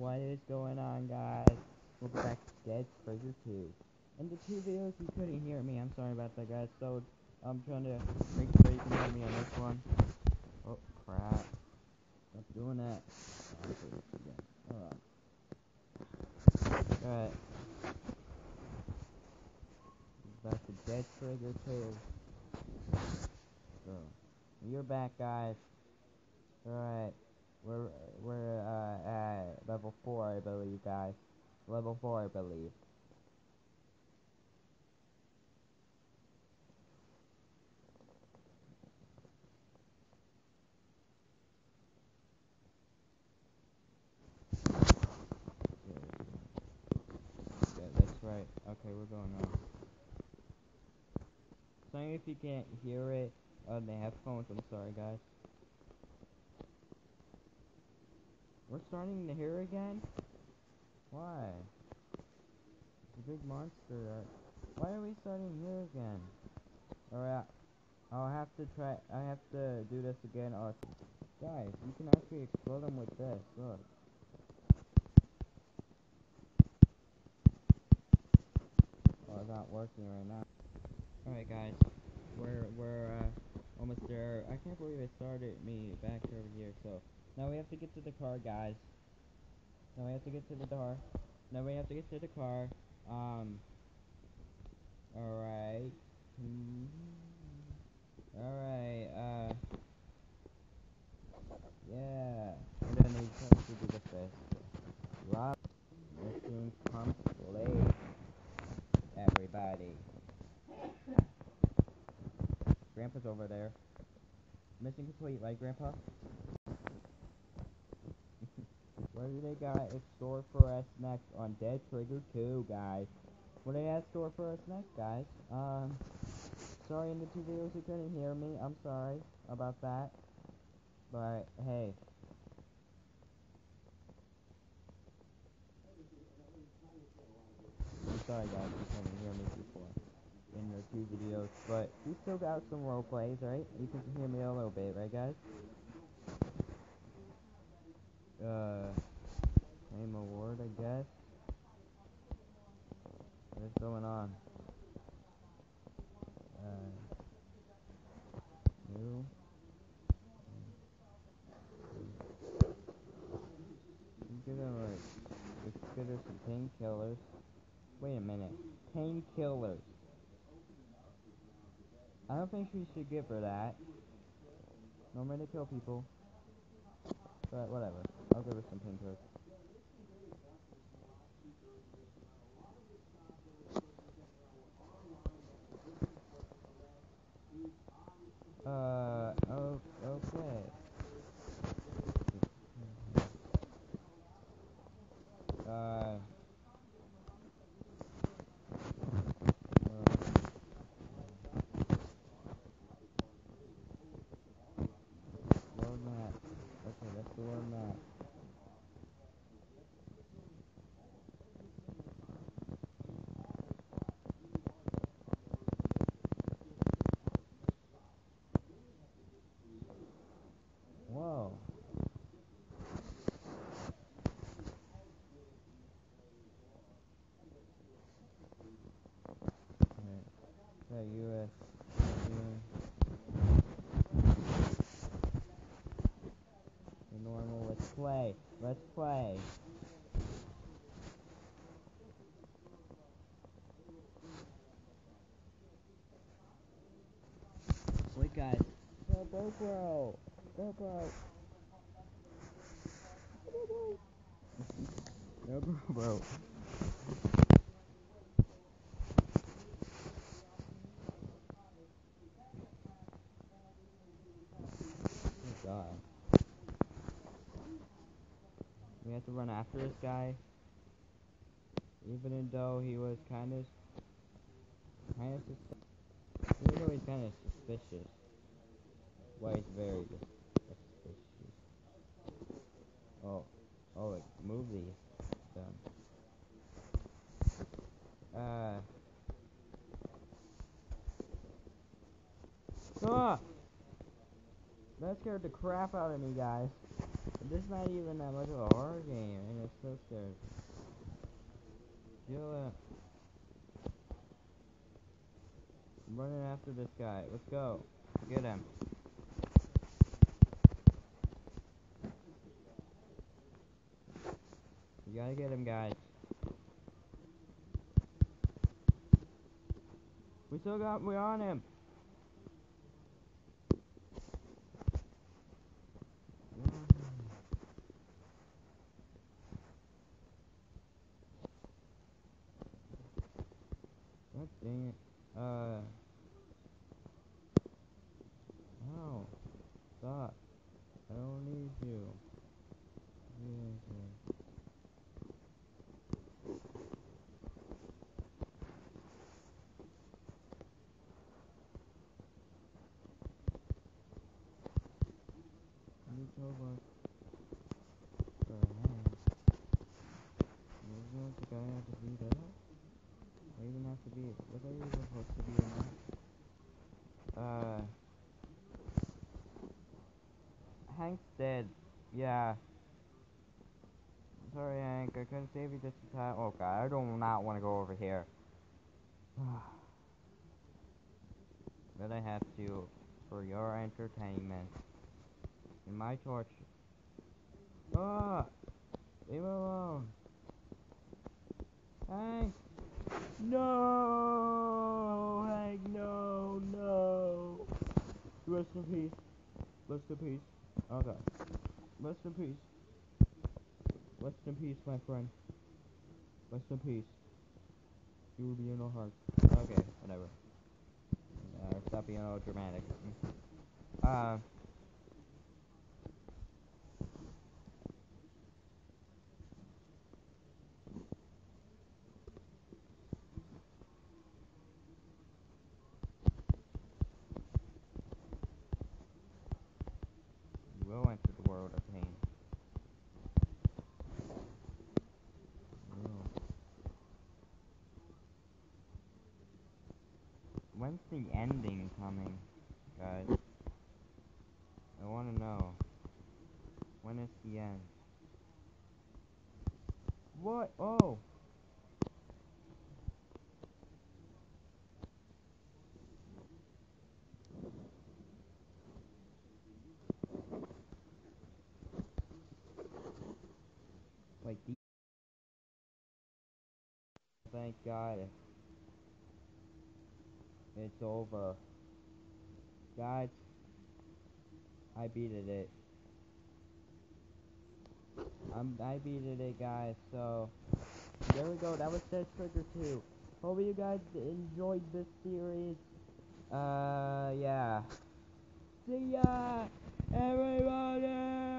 What is going on, guys? Welcome back to Dead Trigger 2. In the two videos, you couldn't hear me. I'm sorry about that, guys. So, I'm trying to make sure you can hear me on this one. Oh, crap. Stop doing that. Alright. Alright. Back to Dead Trigger 2. So, you're back, guys. Alright. We're we're uh, I believe, guys. Level four, I believe. Yeah, that's right. Okay, we're going on. Sorry if you can't hear it on the headphones. I'm sorry, guys. We're starting to hear again? Why? A big monster. Why are we starting here again? Alright, I'll have to try. I have to do this again. Oh, guys, you can actually explode them with this. Look. Oh, it's not working right now. Alright, guys, we're we're uh, almost there. I can't believe it started me back over here. So now we have to get to the car, guys. Now we have to get to the door. Now we have to get to the car. Um. Alright. Hmm. Alright, uh. Yeah. And then we have to do the first. Rob. Mission complete. Everybody. Grandpa's over there. Mission complete, right, Grandpa? They got in store for us next on Dead Trigger 2, guys? What have in store for us next, guys? Um, sorry in the two videos you couldn't hear me. I'm sorry about that. But, hey. I'm sorry, guys, you couldn't hear me before in the two videos. But we still got some role plays, right? You can hear me a little bit, right, guys? Uh, award, I guess. What's going on? Uh, new. Consider like, consider some painkillers. Wait a minute, painkillers. I don't think we should give her that. No to kill people. But whatever, I'll give her some painkillers. Uh, oh, okay. Uh, uh, world map. Okay, that's the world map. Whoa. Alright. Okay, US. The normal, let's play. Let's play. Wait, guys. Go, GoPro. GoPro. No, GoPro. Oh god. We have to run after this guy. Even though he was kind of, kind of, even though he's kind of suspicious. Well, he's very suspicious. Oh, oh, like these. Done. Uh. Ah! That scared the crap out of me, guys. This is not even that much of a horror game, and it's so scary. I'm running after this guy. Let's go. Get him. You gotta get him, guys. We still got, we're on him. God dang it. Uh. No. I don't need you. Yeah, You. For a hand. Doesn't the guy have to be that? I even have to be. Was I even supposed to be in that? Uh. Hank's dead. Yeah. Sorry, Hank. I couldn't save you just in time. Oh god, I do not want to go over here. but I have to for your entertainment. And my torture. Ah! Leave me alone. Hank! No! Hank, no, no! Rest in peace. Rest in peace. Okay. Rest in peace. Rest in peace, my friend. Rest in peace. You will be in our hearts. Okay, whatever. Uh, stop being all dramatic. Uh. Will enter the world of pain. When's the ending coming, guys? I want to know. When is the end? What? Oh! Like the. Thank God. It's over. Guys, I beat it. I'm, I beat it, guys. So there we go. That was Dead Trigger 2. Hope you guys enjoyed this series. Uh, yeah. See ya, everybody.